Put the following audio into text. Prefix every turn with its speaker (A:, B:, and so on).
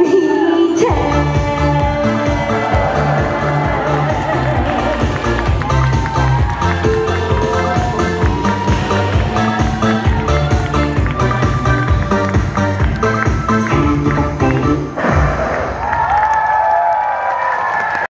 A: me.